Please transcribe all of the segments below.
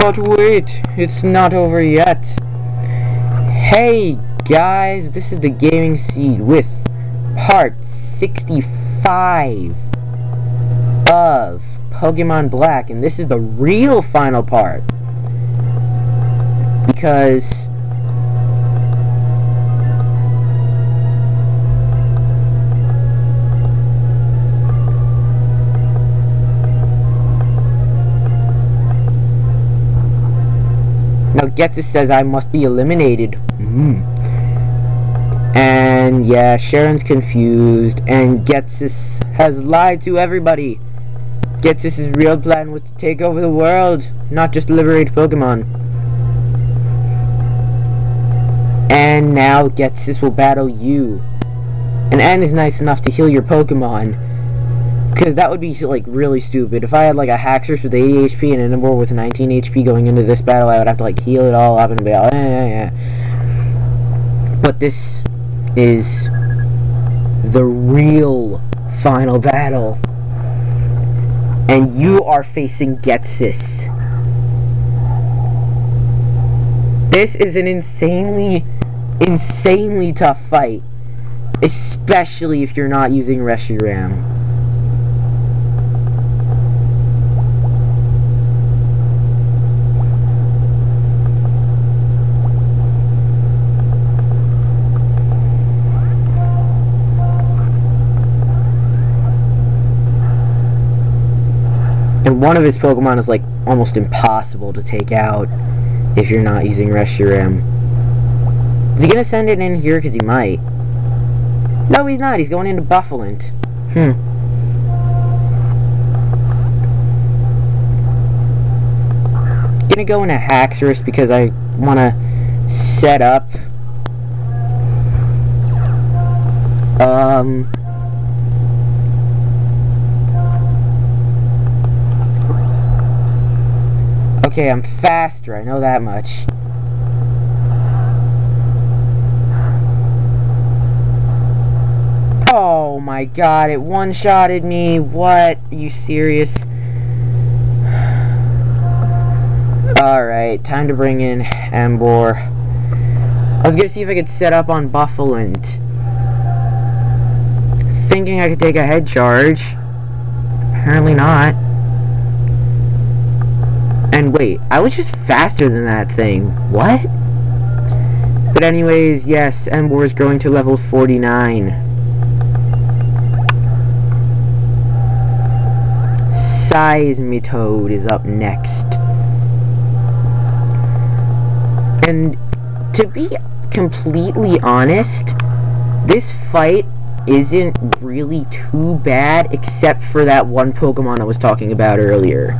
But wait, it's not over yet. Hey guys, this is the Gaming Seed with part 65 of Pokemon Black, and this is the real final part. Because Now Ghetsis says I must be eliminated. Mm. And yeah, Sharon's confused, and Ghetsis has lied to everybody. Ghetsis' real plan was to take over the world, not just liberate Pokemon. And now Ghetsis will battle you. And N is nice enough to heal your Pokemon. Because that would be, like, really stupid. If I had, like, a Haxorus with 80 HP and an Emboar with 19 HP going into this battle, I would have to, like, heal it all up and be like, yeah, yeah, yeah. But this is the real final battle. And you are facing Ghetsis. This is an insanely, insanely tough fight. Especially if you're not using Reshiram. And one of his Pokemon is like almost impossible to take out if you're not using Reshiram. Is he gonna send it in here? Because he might. No, he's not. He's going into Bouffalant. Hmm. Gonna go into Haxorus because I want to set up um Okay, I'm faster, I know that much. Oh my god, it one-shotted me. What? Are you serious? Alright, time to bring in Emboar. I was gonna see if I could set up on Bouffalant. Thinking I could take a head charge. Apparently not. And wait, I was just faster than that thing. What? But anyways, yes, Emboar is growing to level 49. Seismitoad is up next. And to be completely honest, this fight isn't really too bad except for that one Pokemon I was talking about earlier.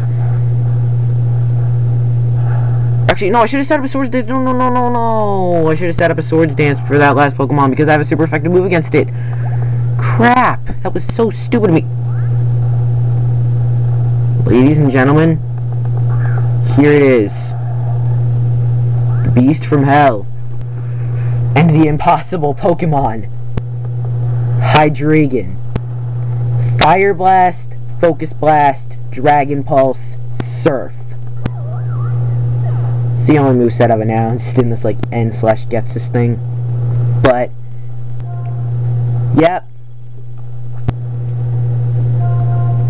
Actually, no, I should have set up a Swords Dance. No, no, no, no, no. I should have set up a Swords Dance for that last Pokemon because I have a super effective move against it. Crap. That was so stupid of me. Ladies and gentlemen, here it is. The Beast from Hell. And the impossible Pokemon. Hydreigon. Fire Blast, Focus Blast, Dragon Pulse, Surf the only moveset I've announced in this like N slash Ghetsis thing. But yep.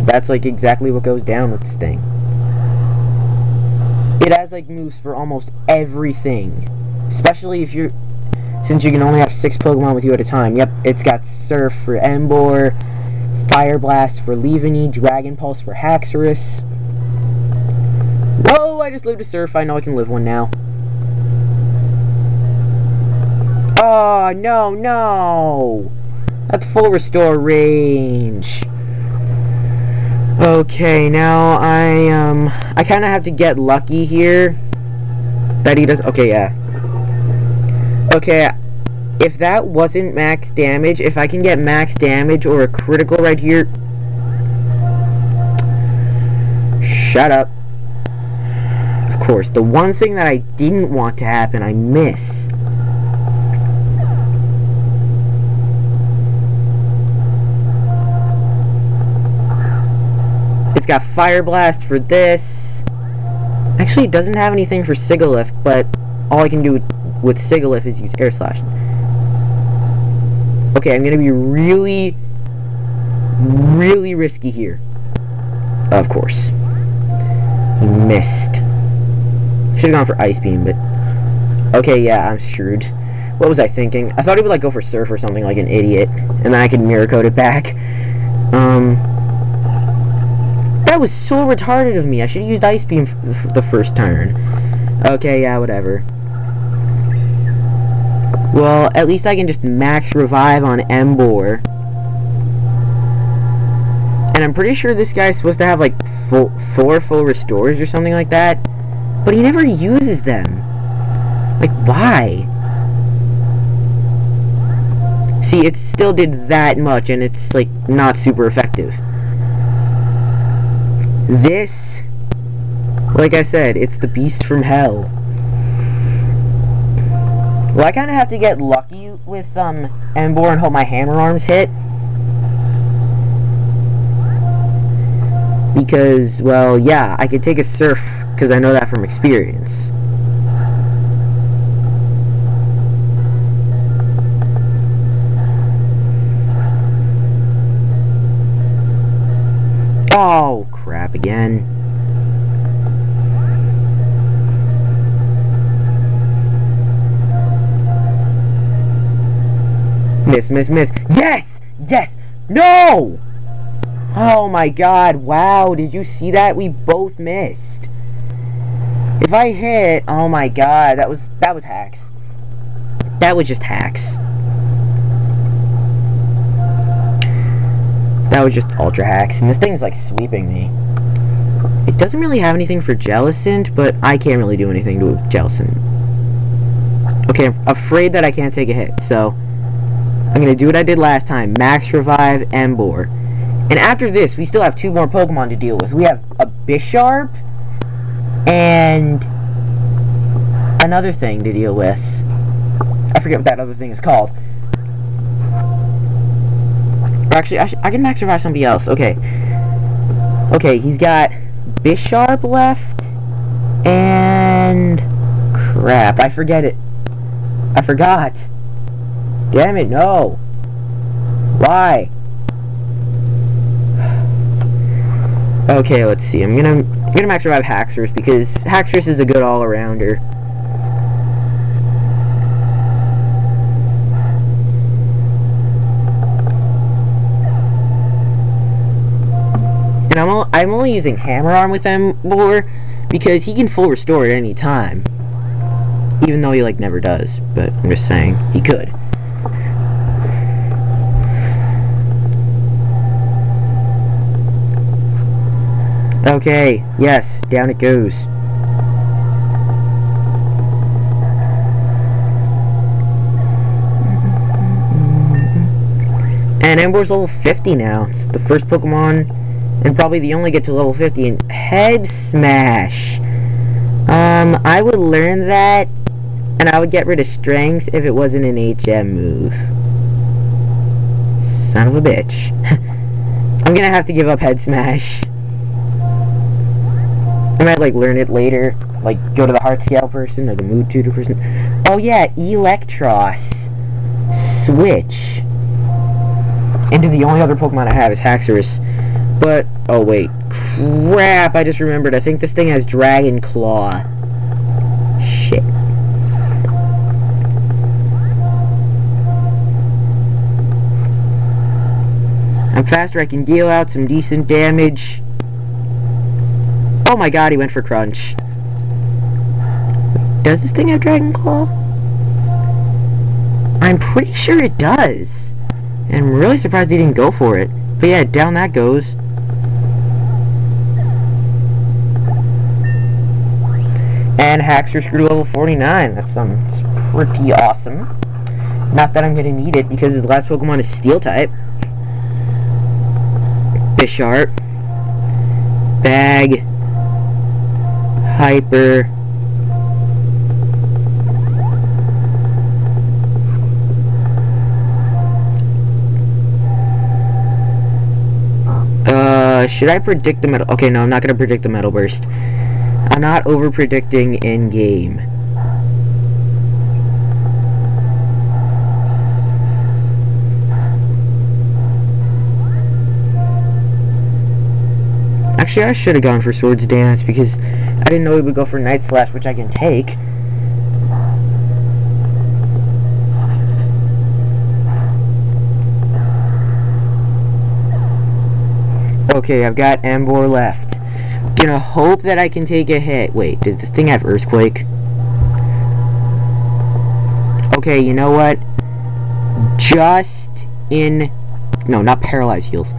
That's like exactly what goes down with this thing. It has like moves for almost everything. Especially if you're since you can only have six Pokemon with you at a time. Yep, it's got Surf for Emboar, Fire Blast for Leavanny, Dragon Pulse for Haxorus, Whoa, I just lived a surf. I know I can live one now. Oh, no, no. That's full restore range. Okay, now I, um, I kind of have to get lucky here. That he does, okay, yeah. Okay, if that wasn't max damage, if I can get max damage or a critical right here. Shut up course. The one thing that I didn't want to happen, I miss. It's got Fire Blast for this. Actually, it doesn't have anything for Sigilyph, but all I can do with, Sigilyph is use Air Slash. Okay, I'm gonna be really, really risky here. Of course. He missed. Should've gone for Ice Beam, but... Okay, yeah, I'm screwed. What was I thinking? I thought he would, like, go for Surf or something like an idiot. And then I could Mirror Coat it back. Um... That was so retarded of me. I should have used Ice Beam the first turn. Okay, yeah, whatever. Well, at least I can just max revive on Emboar. And I'm pretty sure this guy's supposed to have like full, four full restores or something like that. But he never uses them. Like, why? See, it still did that much and it's like not super effective. This, like I said, it's the beast from hell. Well, I kind of have to get lucky with um, Emboar and hope my hammer arms hit. Because, well, yeah, I could take a surf because I know that from experience. Oh, crap again. Miss, miss, miss. Yes! Yes! No! Oh my god, wow, did you see that? We both missed. If I hit, oh my god, that was, that was hacks. That was just hacks. That was just ultra hacks, and this thing's like sweeping me. It doesn't really have anything for Jellicent, but I can't really do anything to Jellicent. Okay, I'm afraid that I can't take a hit, so... I'm to do what I did last time. Max Revive Emboar. And after this, we still have two more Pokemon to deal with. We have a Bisharp and another thing to deal with. I forget what that other thing is called. Actually, I, I can Max Revive somebody else. Okay. Okay, he's got Bisharp left and... Crap, I forget it. I forgot. Damn it, no. Why? Okay, let's see. I'm gonna I'm gonna max revive Haxorus because Haxorus is a good all-arounder. And I'm, I'm only using Hammer Arm with Emboar because he can full restore at any time. Even though he, like, never does. But I'm just saying, he could. Okay, yes, down it goes. And Emboar's level 50 now. It's the first Pokemon, and probably the only get to level 50. And Head Smash. Um, I would learn that, and I would get rid of Strength if it wasn't an HM move. Son of a bitch. I'm gonna have to give up Head Smash. I might like learn it later, like go to the heart scale person or the move tutor person. Oh yeah, Eelektross. Switch. Into the only other Pokemon I have is Haxorus. But, oh wait, crap, I just remembered. I think this thing has Dragon Claw. Shit. I'm faster, I can deal out some decent damage. Oh my god, he went for Crunch. Does this thing have Dragon Claw? I'm pretty sure it does. And I'm really surprised he didn't go for it. But yeah, down that goes. And Haxorus grew level 49. That sounds um, pretty awesome. Not that I'm going to need it because his last Pokemon is Steel type. Bisharp. Bag. Hyper. Uh, should I predict the metal? Okay, no, I'm not gonna predict the metal burst. I'm not over predicting in game. Actually, I should have gone for Swords Dance because I didn't know he would go for Night Slash, which I can take. Okay, I've got Emboar left. Gonna hope that I can take a hit. Wait, does this thing have Earthquake? Okay, you know what? Just in... No, not Paralyze Heals.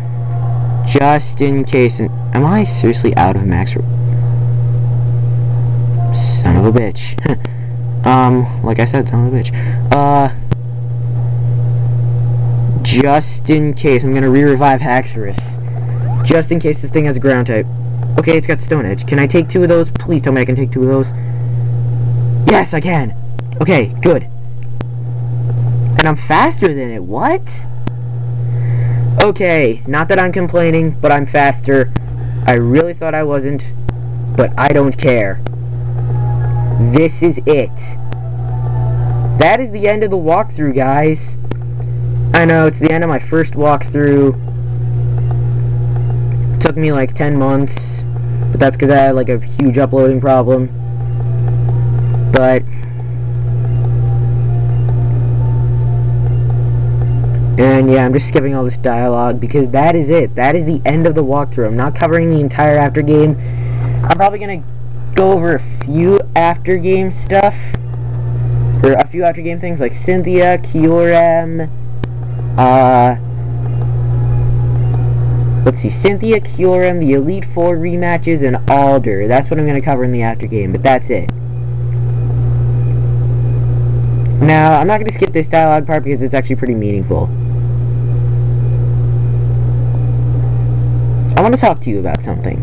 Just in case... Am I seriously out of max... Son of a bitch. um, like I said, son of a bitch. Uh... Just in case, I'm gonna re-revive Haxorus. Just in case this thing has a ground type. Okay, it's got Stone Edge. Can I take two of those? Please tell me I can take two of those. Yes, I can. Okay, good. And I'm faster than it. What? Okay, not that I'm complaining, but I'm faster. I really thought I wasn't, but I don't care. This is it. That is the end of the walkthrough, guys. I know, it's the end of my first walkthrough took me like 10 months, but that's because I had like a huge uploading problem. But, and yeah, I'm just skipping all this dialogue because that is it. That is the end of the walkthrough. I'm not covering the entire after game. I'm probably going to go over a few after game stuff, or a few after game things like Cynthia, Kyurem, uh, Let's see, Cynthia, Kyurem, the Elite Four rematches, and Alder. That's what I'm going to cover in the after game, but that's it. Now, I'm not going to skip this dialogue part because it's actually pretty meaningful. I want to talk to you about something.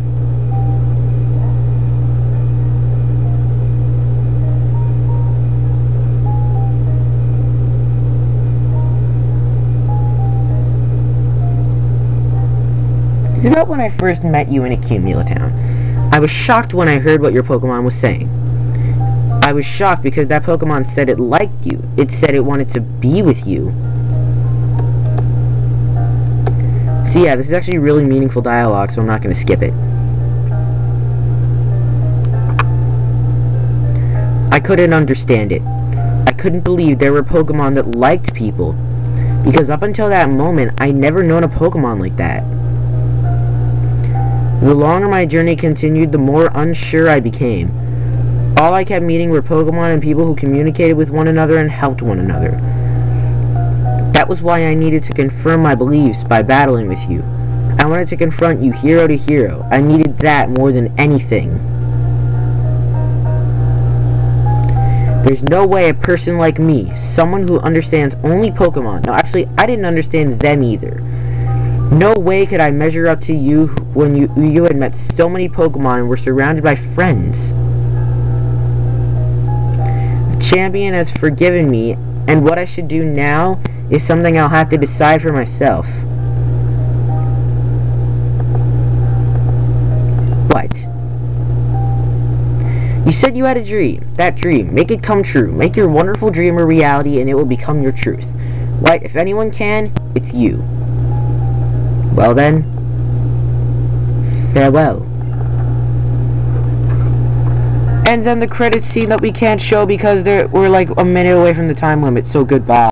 It's about when I first met you in Accumula Town. I was shocked when I heard what your Pokemon was saying. I was shocked because that Pokemon said it liked you. It said it wanted to be with you. So yeah, this is actually really meaningful dialogue, so I'm not going to skip it. I couldn't understand it. I couldn't believe there were Pokemon that liked people. Because up until that moment, I'd never known a Pokemon like that. The longer my journey continued, the more unsure I became. All I kept meeting were Pokemon and people who communicated with one another and helped one another. That was why I needed to confirm my beliefs by battling with you. I wanted to confront you hero to hero. I needed that more than anything. There's no way a person like me, someone who understands only Pokemon, no actually I didn't understand them either, no way could I measure up to you when you, you had met so many Pokemon and were surrounded by friends. Champion has forgiven me, and what I should do now is something I'll have to decide for myself. What? You said you had a dream. That dream. Make it come true. Make your wonderful dream a reality and it will become your truth. What? If anyone can, it's you. Well then, farewell. And then the credits scene that we can't show because we're like a minute away from the time limit, so goodbye.